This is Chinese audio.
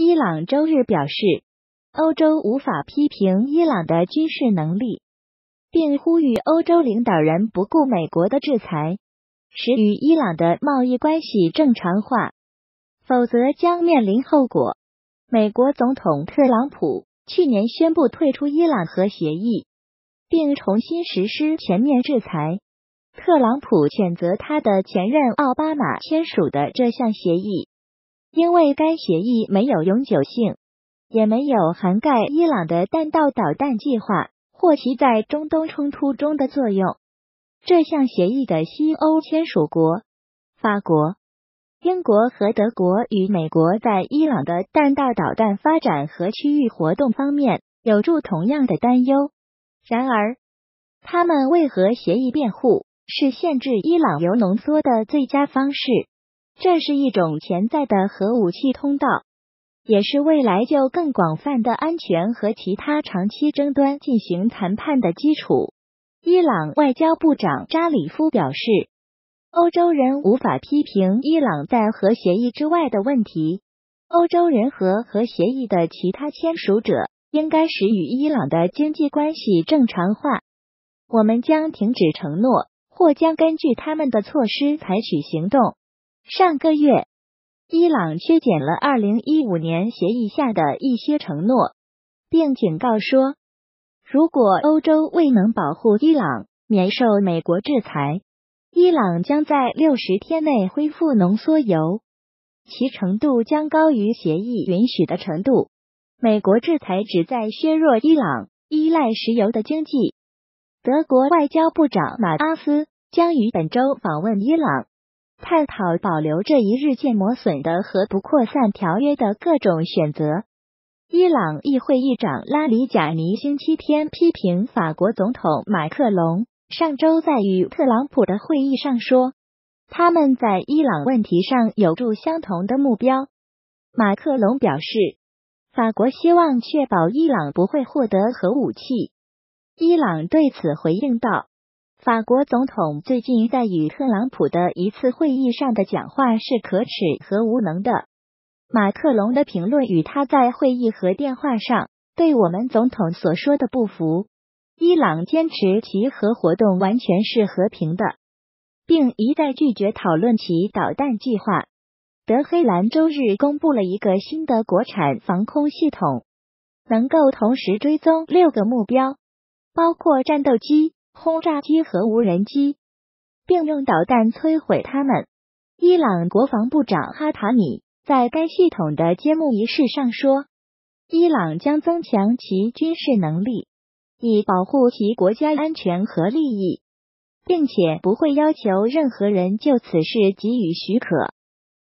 伊朗周日表示，欧洲无法批评伊朗的军事能力，并呼吁欧洲领导人不顾美国的制裁，使与伊朗的贸易关系正常化，否则将面临后果。美国总统特朗普去年宣布退出伊朗核协议，并重新实施全面制裁。特朗普谴责他的前任奥巴马签署的这项协议。因为该协议没有永久性，也没有涵盖伊朗的弹道导弹计划或其在中东冲突中的作用。这项协议的西欧签署国法国、英国和德国与美国在伊朗的弹道导弹发展和区域活动方面有着同样的担忧。然而，他们为何协议辩护是限制伊朗铀浓缩的最佳方式？这是一种潜在的核武器通道，也是未来就更广泛的安全和其他长期争端进行谈判的基础。伊朗外交部长扎里夫表示，欧洲人无法批评伊朗在核协议之外的问题。欧洲人和核协议的其他签署者应该使与伊朗的经济关系正常化。我们将停止承诺，或将根据他们的措施采取行动。上个月，伊朗削减了二零一五年协议下的一些承诺，并警告说，如果欧洲未能保护伊朗免受美国制裁，伊朗将在六十天内恢复浓缩铀，其程度将高于协议允许的程度。美国制裁旨在削弱伊朗依赖石油的经济。德国外交部长马阿斯将于本周访问伊朗。探讨保留这一日渐磨损的核不扩散条约的各种选择。伊朗议会议长拉里贾尼星期天批评法国总统马克龙上周在与特朗普的会议上说，他们在伊朗问题上有着相同的目标。马克龙表示，法国希望确保伊朗不会获得核武器。伊朗对此回应道。法国总统最近在与特朗普的一次会议上的讲话是可耻和无能的。马克龙的评论与他在会议和电话上对我们总统所说的不符。伊朗坚持其核活动完全是和平的，并一再拒绝讨论其导弹计划。德黑兰周日公布了一个新的国产防空系统，能够同时追踪六个目标，包括战斗机。轰炸机和无人机，并用导弹摧毁它们。伊朗国防部长哈塔米在该系统的揭幕仪式上说：“伊朗将增强其军事能力，以保护其国家安全和利益，并且不会要求任何人就此事给予许可。”